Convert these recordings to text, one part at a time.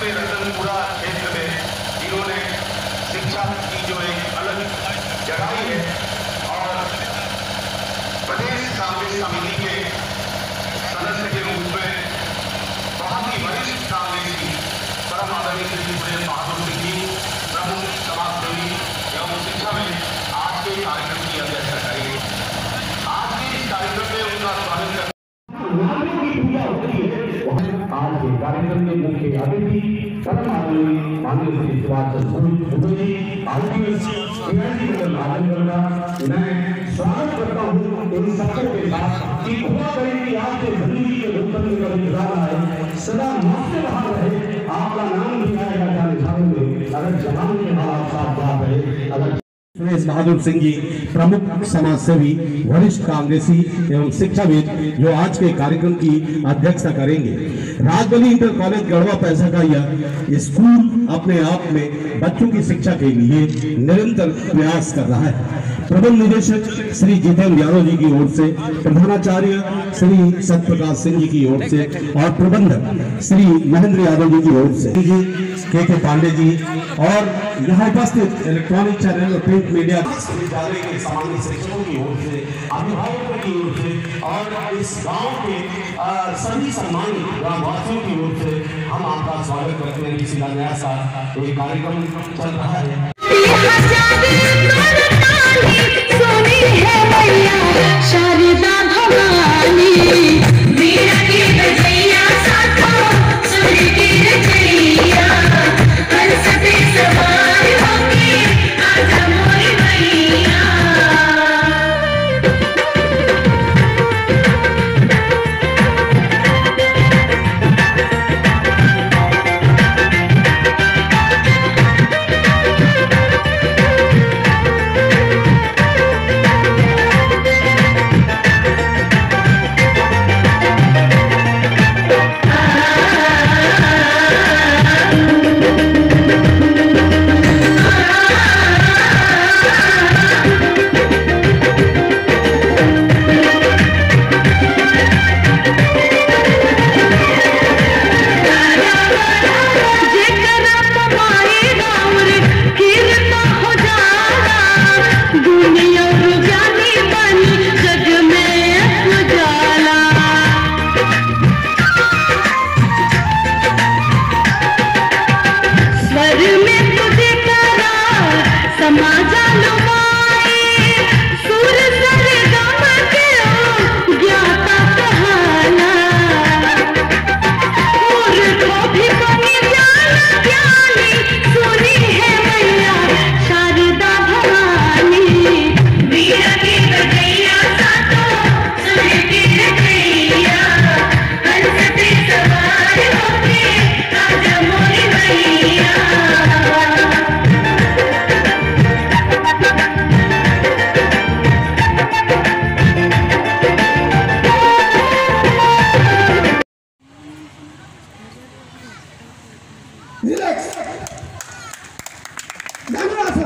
में रतनपुरा क्षेत्र में इन्होंने शिक्षा की जो एक अलग जगह है। और प्रदेश कांग्रेस समिति के सदस्य के रूप में बहुत ही वरिष्ठ कांग्रेसी परम आदरणीय श्री सुरेश बहादुर सिंह जी प्रमुख समाजसेवी एवं शिक्षा में आज के कार्यक्रम की अध्यक्षता करेंगे आज के इस कार्यक्रम में उनका स्वागत कर आज के कार्यक्रम के मुख्य अतिथि स्वागत करता हूँ इन सबको के साथ कि हुआ करें कि आपके ज़िंदगी के लोकतंत्र का निशाना है सदा माफ़ी रहा रहे आपका नाम भी आएगा जाने जाने में अगर जवान के हाथ साफ़ बात है अगर सुरेश बहादुर सिंह जी, प्रमुख समाज सेवी वरिष्ठ कांग्रेसी एवं शिक्षाविद जो आज के कार्यक्रम की अध्यक्षता करेंगे। राजबली इंटर कॉलेज गढ़वा पैसा का यह स्कूल अपने आप में बच्चों की शिक्षा के लिए निरंतर प्रयास कर रहा है। प्रबंध निदेशक श्री जितेंद्र यादव जी की ओर से, प्रधानाचार्य श्री सत्यप्रकाश सिंह जी की ओर से और प्रबंधक श्री महेंद्र यादव जी की ओर से। जी के के पांडे जी और यहाँ उपस्थित इलेक्ट्रॉनिक चैनल और प्रिंट मीडिया के सामान्य शिक्षकों की ओर से, अभिभावकों की ओर से और इस गाँव के सभी सम्मानित ग्रामवासियों की ओर से हम आपका स्वागत करते हैं। किसी का एक कार्यक्रम चल रहा है। रिलैक्स धन्यवाद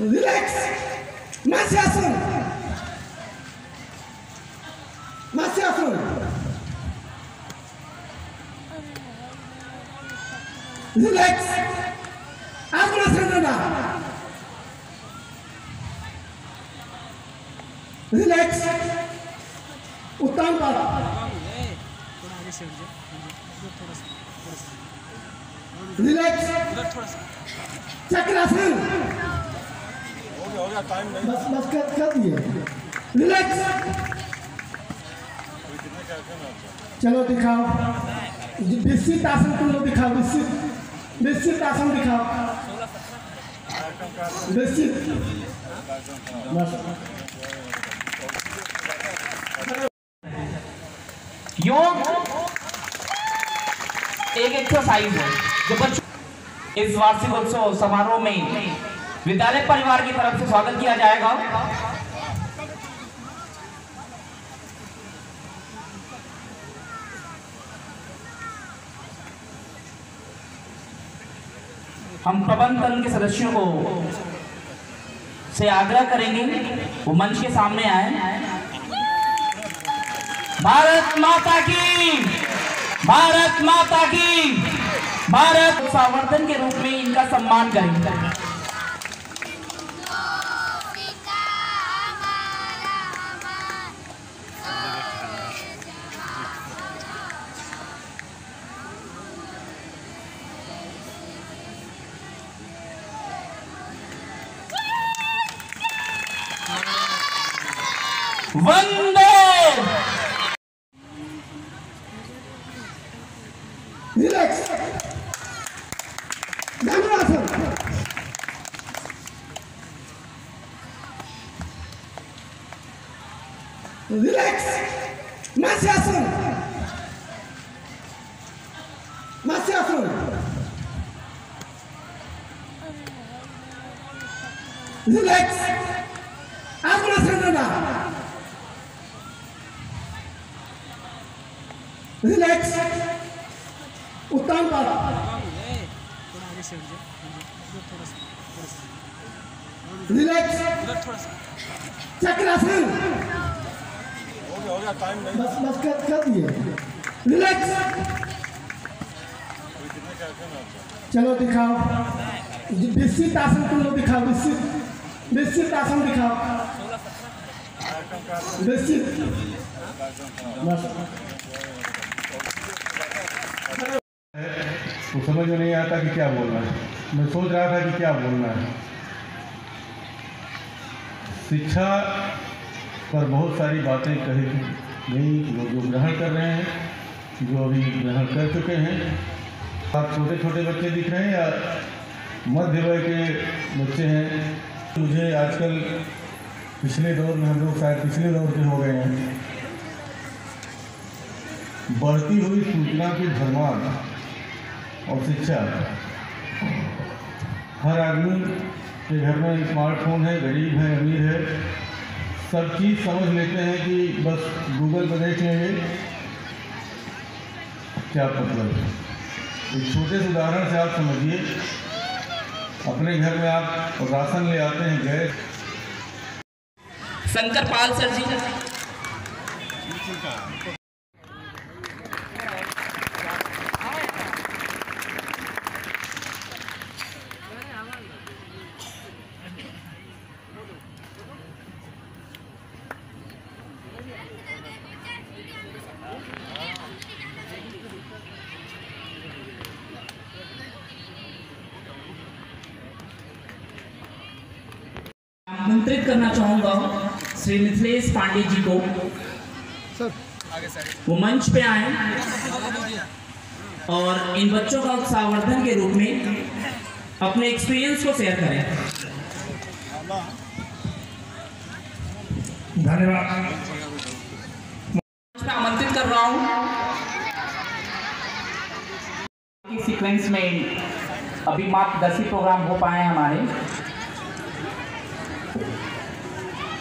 रिलैक्स मत्स्यासन मत्स्यासन रिलैक्स आत्मासन दादा रिलैक्स उत्तम बात रिलैक्स चक्रासन बस बस कर कर दिए। रिलैक्स चलो दिखाओ। विस्तृत आसन तुम लोग दिखाओ विस्तृत विस्तृत आसन दिखाओ। विस्तृत योग एक एक्सरसाइज है? जो बच्चों इस वार्षिकोत्सव समारोह में विद्यालय परिवार की तरफ़ से स्वागत किया जाएगा। हम प्रबंधन के सदस्यों को से आग्रह करेंगे, वो मंच के सामने आए। भारत माता की। भारत माता की। भारत संवर्धन के रूप में इनका सम्मान करें वंदे relax dhanurasana relax matsyasana matsyasana relax आत्मसंगना relax उत्तम पाठ रिलैक्स चक्रासन बस बस कर कर दिए रिलैक्स चलो दिखाओ। विस्तृत आसन तुम लोग दिखाओ विस्तृत विस्तृत आसन दिखाओ। विस्तृत तो समझ में नहीं आता कि क्या बोलना है। मैं सोच रहा था कि क्या बोलना है। शिक्षा पर बहुत सारी बातें कही गई वो जो ग्रहण कर रहे हैं, जो अभी ग्रहण कर चुके हैं, आप छोटे छोटे बच्चे दिख रहे हैं या मध्य वय के बच्चे हैं? मुझे आजकल पिछले दौर में हम लोग शायद पिछले दौर के हो गए हैं। बढ़ती हुई सूचना की भरमार और शिक्षा। हर आदमी के घर में स्मार्टफ़ोन है, गरीब है, अमीर है। सब चीज़ समझ लेते हैं कि बस गूगल पर देख लेंगे। क्या मतलब? है एक छोटे से उदाहरण से आप समझिए। अपने घर में आप राशन ले आते हैं, गैस। शंकर पाल सर जी। आमंत्रित करना चाहूँगा श्री मिथिलेश पांडे जी को। वो मंच पे आए और इन बच्चों का उत्साहवर्धन के रूप में अपने एक्सपीरियंस को शेयर करें। धन्यवाद। आमंत्रित कर रहा हूँ। सीक्वेंस में अभी मात्र दस ही प्रोग्राम हो पाए हमारे।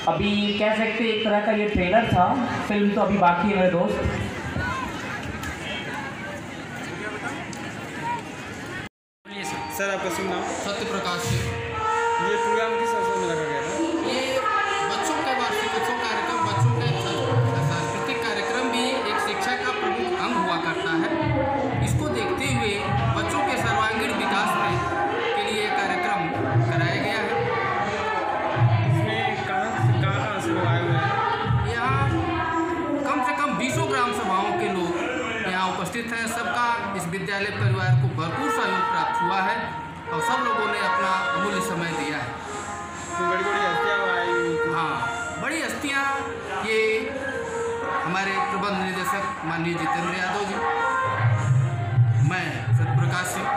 अभी कह सकते एक तरह का ये ट्रेलर था। फ़िल्म तो अभी बाकी है मेरे दोस्त। सर, आपका सुनना। सत्य प्रकाश ये प्रोग्राम किस अवसर में रखा निदेशक माननीय जितेंद्र यादव जी, मैं सत्यप्रकाश सिंह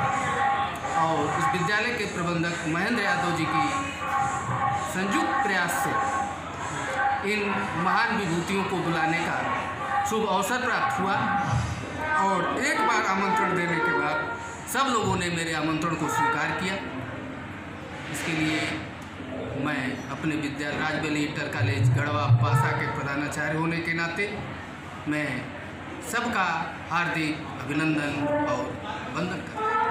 और इस विद्यालय के प्रबंधक महेंद्र यादव जी की संयुक्त प्रयास से इन महान विभूतियों को बुलाने का शुभ अवसर प्राप्त हुआ और एक बार आमंत्रण देने के बाद सब लोगों ने मेरे आमंत्रण को स्वीकार किया। इसके लिए मैं अपने विद्यालय राजबली इंटर कॉलेज गढ़वा पासा के प्रधानाचार्य होने के नाते मैं सबका हार्दिक अभिनंदन और वंदन करता हूँ।